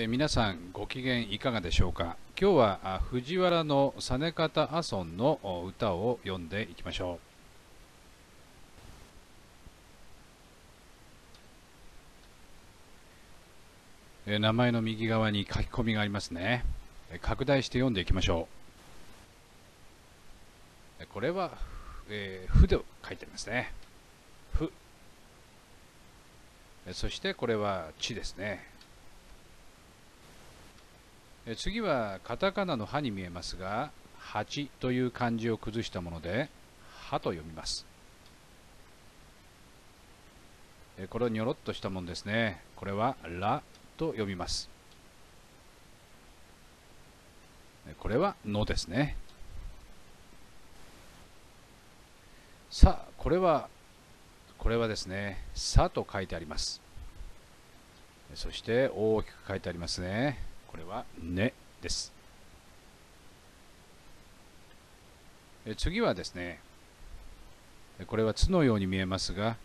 え皆さんご機嫌いかがでしょうか？今日はあ藤原の実方阿尊の歌を読んでいきましょう。え名前の右側に書き込みがありますね。拡大して読んでいきましょう。これは、えー、ふで書いてありますね。ふそしてこれはちですね。次はカタカナの「ハ」に見えますが「八」という漢字を崩したもので「ハ」と読みます。これをにょろっとしたものですね。これは「ラ」と読みます。これは「の」ですね。さあこれはこれはですね「さ」と書いてあります。そして大きく書いてありますね。これは「ね」です。次はですね、これは「つ」のように見えますが、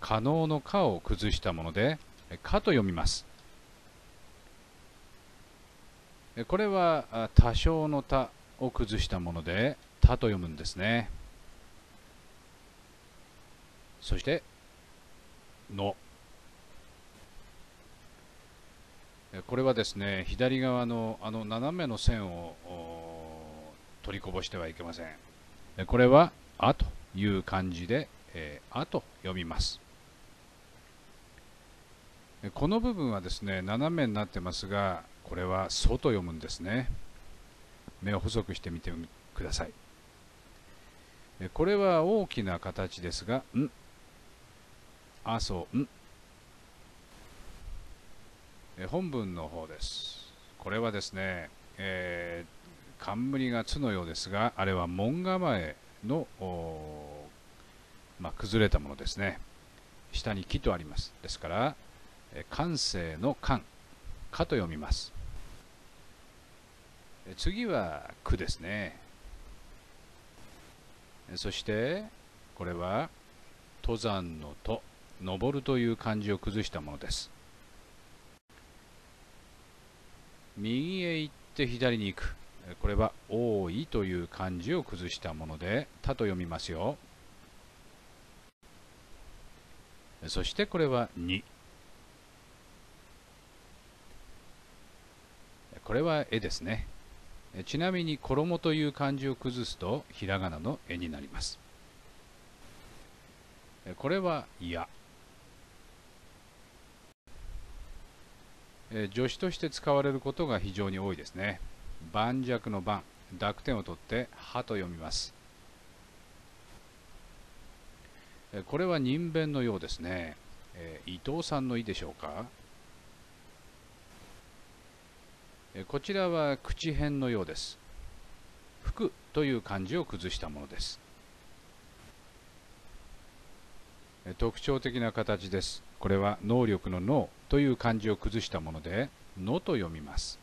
可能の「か」を崩したもので、かと読みます。これは多少の「た」を崩したもので、たと読むんですね。そして、の。えこれはですね左側のあの斜めの線を取りこぼしてはいけません。これは「あ」という漢字で「えーあ」と読みます。この部分はですね斜めになってますがこれは「そ」と読むんですね。目を細くしてみてください。これは大きな形ですが「ん」「あ」そ「ん」え本文の方です。これはですね、えー冠が「つ」のようですが、あれは門構えの、まあ、崩れたものですね。下に「木」とあります。ですから、え感性の「感」「か」と読みます。え次は「く」ですね。そして、これは登山の「と」「登る」という漢字を崩したものです。右へ行って左に行く。これは「多い」という漢字を崩したもので「た」と読みますよ。そしてこれは「に」。これは「絵」ですね。ちなみに「衣」という漢字を崩すとひらがなの「絵」になります。これは「や」。え助詞として使われることが非常に多いですね。盤石の盤、濁点を取って「は」と読みます。えこれは人弁のようですね。え伊藤さんの「い」でしょうか？えこちらは口辺のようです。服という漢字を崩したものです。え特徴的な形です。これは能力の能という漢字を崩したもので、のと読みます。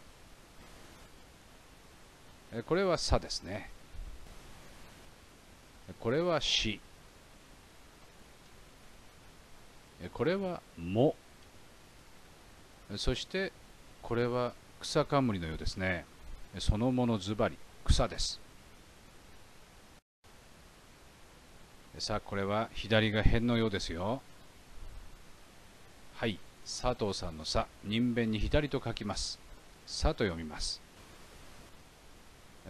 これはさですね。これはし。これはも。そして、これは草冠のようですね。そのものずばり、草です。さあ、これは左が辺のようですよ。はい、佐藤さんのさ、人弁に左と書きます。さと読みます。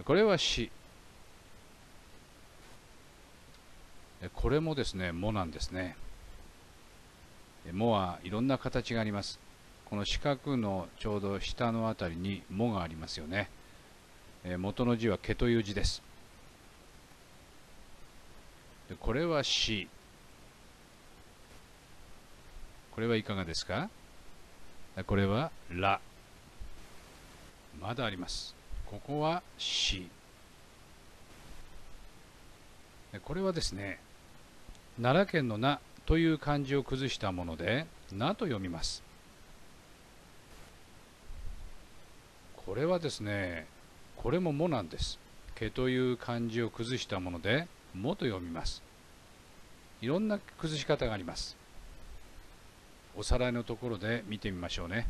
これはし。これもですね、もなんですね。もはいろんな形があります。この四角のちょうど下のあたりにもがありますよね。元の字は毛という字です。これはし。これはいかがですか？これはら。まだあります。ここはし。これはですね、奈良県のなという漢字を崩したもので、なと読みます。これはですね、これももなんです。けという漢字を崩したもので、もと読みます。いろんな崩し方があります。おさらいのところで見てみましょうね。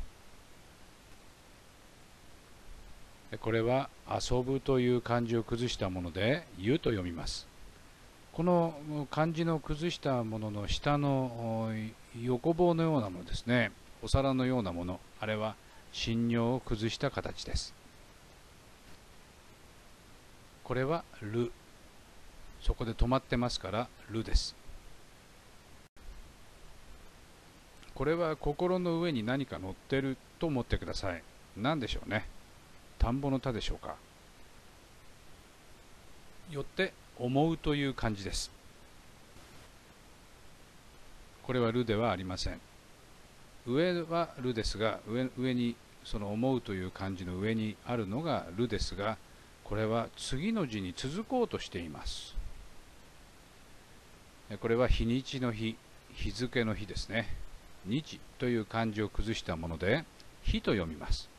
これは遊ぶという漢字を崩したもので湯と読みます。この漢字の崩したものの下の横棒のようなものですね。お皿のようなもの。あれは信尿を崩した形です。これはる。そこで止まってますからるです。これは心の上に何か乗ってると思ってください。何でしょうね。田んぼの田でしょうか。よって思うという漢字です。これはるではありません。上はるですが上上にその思うという漢字の上にあるのがるですがこれは次の字に続こうとしています。これは日にちの日日付の日ですね。日という漢字を崩したもので日と読みます。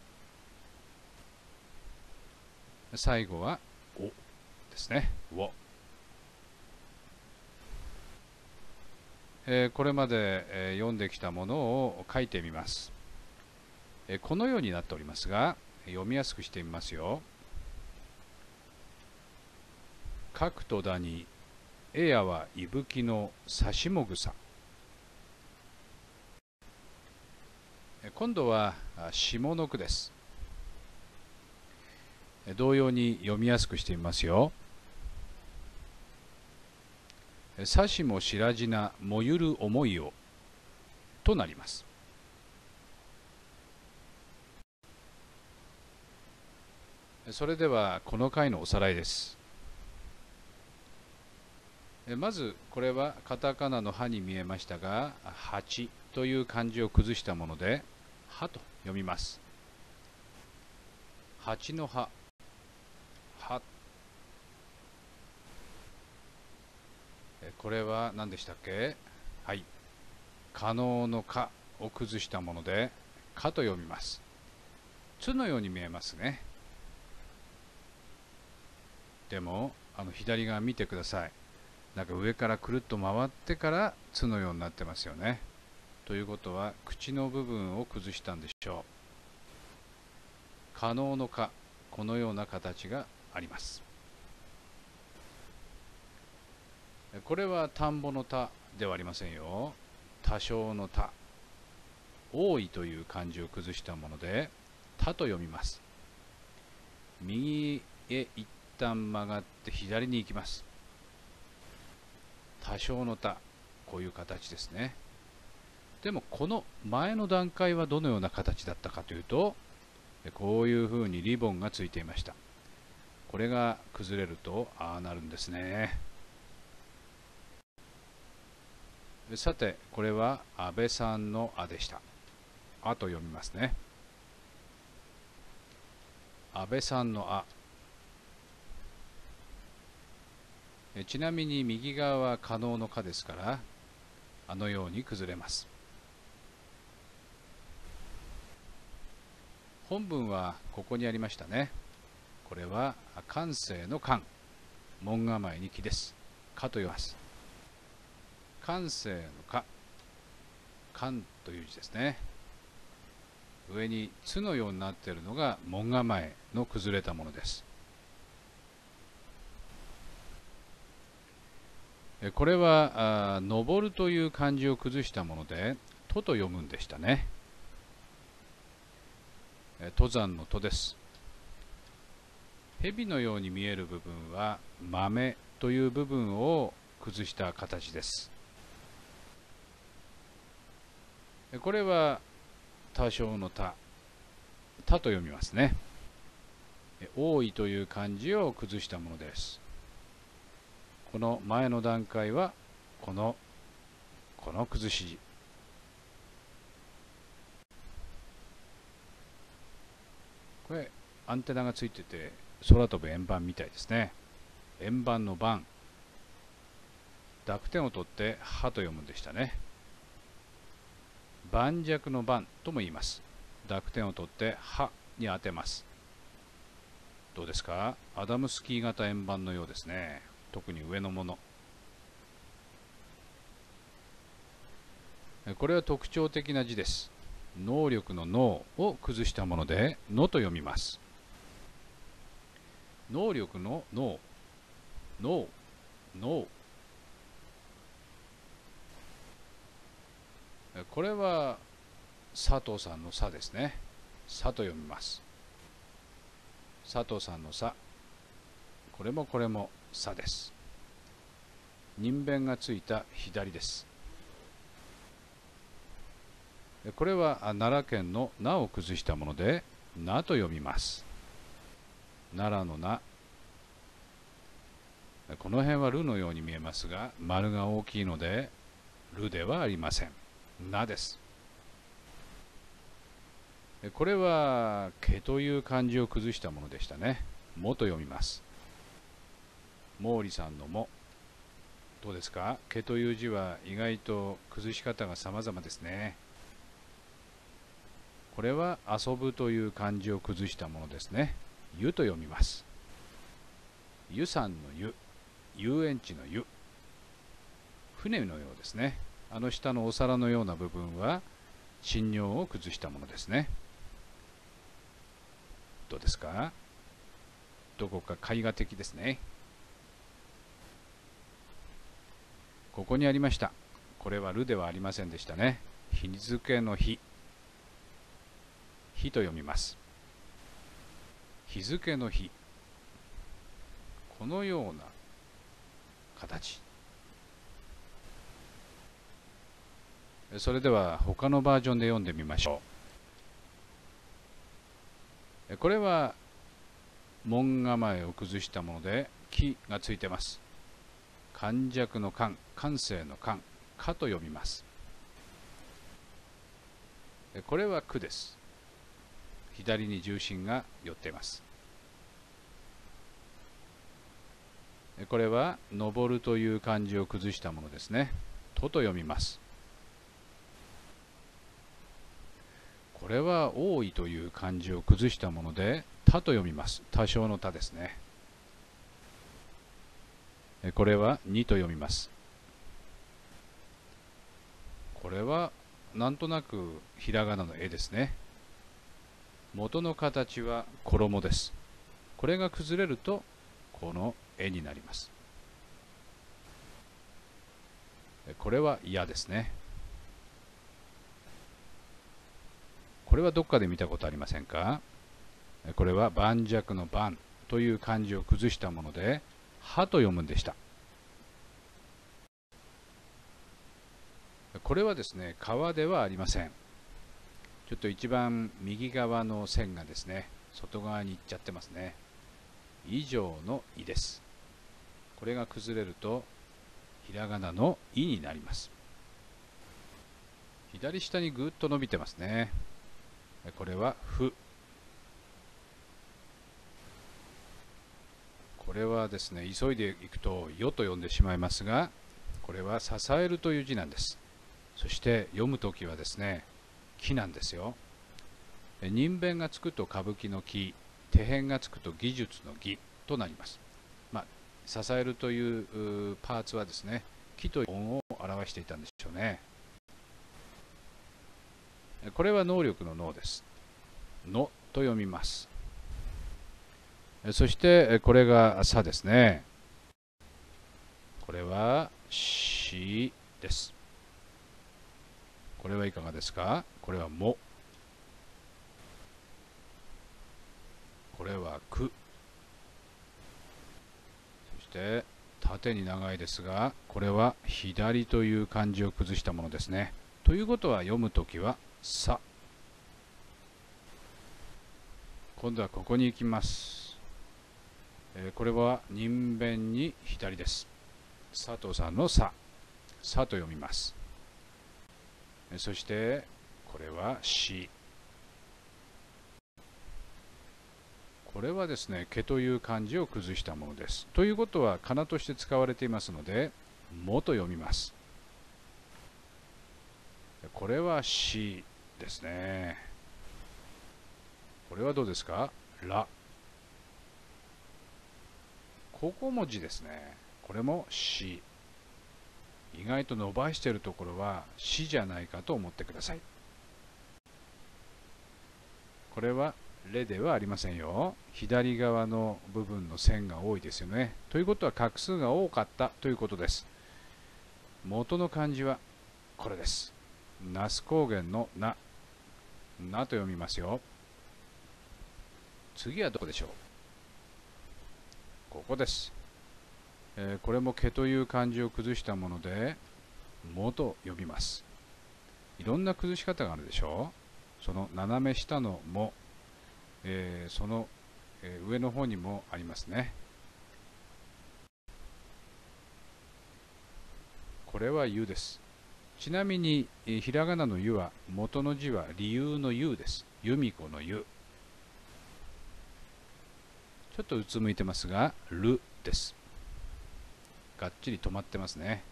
最後はお。ですね。お、えー、これまで、えー、読んできたものを書いてみます、えー、このようになっておりますが読みやすくしてみますよ。書くとだにえやはいぶきのさしもぐさ今度は下の句です。同様に読みやすくしてみますよ。さしもしらじなもゆる思いをとなります。それではこの回のおさらいです。まずこれはカタカナの「は」に見えましたが「八」という漢字を崩したもので「は」と読みます。八の葉は。これは何でしたっけ？はい。可能の「か」を崩したもので「か」と読みます「つ」のように見えますね。でもあの左側見てください。なんか上からくるっと回ってから「つ」のようになってますよね。ということは口の部分を崩したんでしょう。可能の「か」このような形があります。これは田んぼの田ではありませんよ。多少の田。多いという漢字を崩したもので、田と読みます。右へ一旦曲がって左に行きます。多少の多こういう形ですねでもこの前の段階はどのような形だったかというとこういうふうにリボンがついていました。これが崩れるとああなるんですね。さてこれは安倍さんの「あ」でした「あ」と読みますね。安倍さんの「あ」ちなみに右側は可能の可ですからあのように崩れます。本文はここにありましたね。これは感性の感。門構えに木です。かと言います感性のか。感という字ですね。上に「つ」のようになっているのが門構えの崩れたものです。これは「登る」という漢字を崩したもので「と」と読むんでしたね。登山の「と」です。蛇のように見える部分は「豆」という部分を崩した形です。これは多少の「た」「た」と読みますね。多いという漢字を崩したものです。この前の段階はこのこの崩しこれアンテナがついてて空飛ぶ円盤みたいですね。円盤の盤。濁点を取って「は」と読むんでしたね。盤石の盤とも言います。濁点を取って「は」に当てます。どうですか？アダムスキー型円盤のようですね。特に上のもの。これは特徴的な字です。能力の脳を崩したものでのと読みます。能力の脳脳脳これは佐藤さんの「さ」ですね「さ」と読みます。佐藤さんの「さ」これもこれも「さ」です。人弁がついた左です。これは奈良県の「名」を崩したもので「な」と読みます。奈良の「な」この辺は「る」のように見えますが丸が大きいので「る」ではありません「な」です。これは「け」という漢字を崩したものでしたね「も」と読みます。毛利さんの「も」どうですか「け」という字は意外と崩し方が様々ですね。これは遊ぶという漢字を崩したものですね。湯と読みます。湯さんの湯、遊園地の湯。船のようですね。あの下のお皿のような部分は信用を崩したものですね。どうですか？どこか絵画的ですね。ここにありました。これはるではありませんでしたね。日付の日。日と読みます。日付の日。このような形。それでは他のバージョンで読んでみましょう。これは門構えを崩したもので「木」がついてます。漢弱の漢感性の漢「か」と読みます。これは「句です。左に重心が寄っています。これは「登る」という漢字を崩したものですね「と」と読みます。これは「多い」という漢字を崩したもので「た」と読みます。多少の「た」ですね。これは「に」と読みます。これはなんとなくひらがなの絵ですね。元の形は衣です。これが崩れるとこの絵になります。これは嫌ですね。これはどっかで見たことありませんか？これは盤石の盤という漢字を崩したもので、歯と読むんでした。これはですね、川ではありません。ちょっと一番右側の線がですね、外側に行っちゃってますね。以上の「い」です。これが崩れると、ひらがなの「い」になります。左下にぐっと伸びてますね。これは「ふ」。これはですね、急いでいくと「よ」と読んでしまいますが、これは「支える」という字なんです。そして読むときはですね、木なんですよ。人弁がつくと歌舞伎の木、手辺がつくと技術の技となります。まあ、支えるというパーツはですね、木という音を表していたんでしょうね。これは能力の脳です。のと読みます。そしてこれがさですね。これはしです。これはいかがですか？これはも。これはく。そして縦に長いですが、これは左という漢字を崩したものですね。ということは読むときはさ。今度はここに行きます。えー、これは人弁に左です。佐藤さんのさ。さと読みます。そしてこれは死。これはですね「毛」という漢字を崩したものです。ということは仮名として使われていますので「も」と読みます。これは「し」ですね。これはどうですか「ら」ここ文字ですね。これも「し」意外と伸ばしているところは死じゃないかと思ってください。これはレではありませんよ。左側の部分の線が多いですよね。ということは画数が多かったということです。元の漢字はこれです。那須高原のな、なと読みますよ。次はどこでしょう？ここです。え、これも毛という漢字を崩したもので、もと呼びます。いろんな崩し方があるでしょうその斜め下のも、えー、その、え、上の方にもありますね。これは「ゆ」です。ちなみに、え、ひらがなの「ゆ」は元の字は理由の「ゆ」です。由美子の「ゆ」。ちょっとうつむいてますが「る」です。がっちり止まってますね。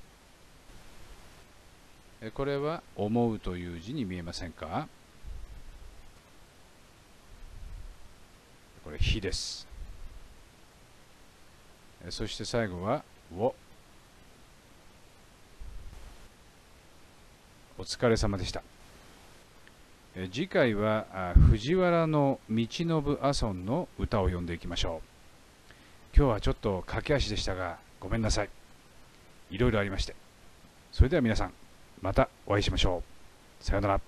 これは「思う」という字に見えませんか？これ「火」です。そして最後は「を」。お疲れ様でした。次回は藤原の道信阿尊の歌を読んでいきましょう。今日はちょっと駆け足でしたがごめんなさい。いろいろありまして。それでは皆さん、またお会いしましょう。さようなら。